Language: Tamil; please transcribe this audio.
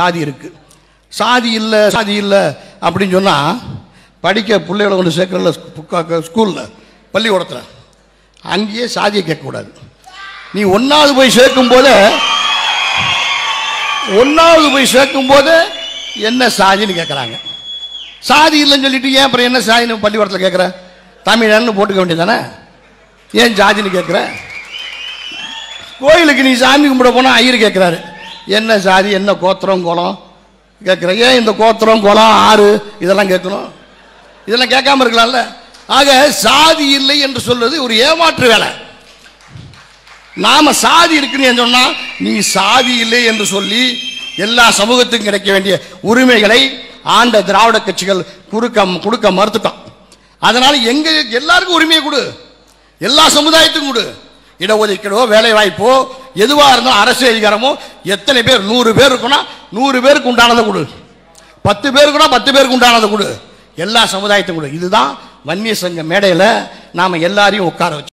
சாதி இருக்கு. சாதி இல்லை சாதி இல்லை அப்படின்னு சொன்னால் படிக்க பிள்ளைகளை கொண்டு சேர்க்கறல ஸ்கூலில் பள்ளிக்கூடத்தில். அங்கேயே சாதியை கேட்கக்கூடாது. நீ ஒன்றாவது போய் சேர்க்கும் போது ஒன்றாவது போய் சேர்க்கும் போது என்ன சாதின்னு கேட்குறாங்க. சாதி இல்லைன்னு சொல்லிட்டு ஏன் அப்புறம் என்ன சாதின்னு பள்ளிக்கூடத்தில் கேட்குற? தமிழன்னு போட்டுக்க வேண்டியதானே ஏன் ஜாதின்னு கேட்குற? கோயிலுக்கு நீ சாமி கும்பிட போனால் ஐயர் கேட்குறாரு. என்ன சாதி என்ன கோத்திரம் குளம் கேட்குற ஏன் இந்த கோத்திரம் குளம் ஆறு? இதெல்லாம் கேட்கணும். இதெல்லாம் கேட்காம இருக்கலாம்ல? ஆக சாதி இல்லை என்று சொல்வது ஒரு ஏமாற்று வேலை. நாம சாதி இருக்குன்னு சொன்னா நீ சாதி இல்லை என்று சொல்லி எல்லா சமூகத்துக்கும் கிடைக்க வேண்டிய உரிமைகளை ஆண்ட திராவிட கட்சிகள் கொடுக்க கொடுக்க மறுத்துட்டோம் அதனால எங்க எல்லாருக்கும் உரிமையை கொடு. எல்லா சமுதாயத்துக்கும் கொடு. இடஒதுக்கீடோ வேலை வாய்ப்போ எதுவா இருந்தாலும் அரசு அதிகாரமோ எத்தனை பேர் நூறு பேர் இருக்குன்னா நூறு பேருக்கு உண்டானதை கொடு. பத்து பேருக்குன்னா பத்து பேருக்கு உண்டானதை கொடு. எல்லா சமுதாயத்தையும் கொடு. இதுதான் வன்னிய சங்க மேடையில் நாம எல்லாரையும் உட்கார வச்சு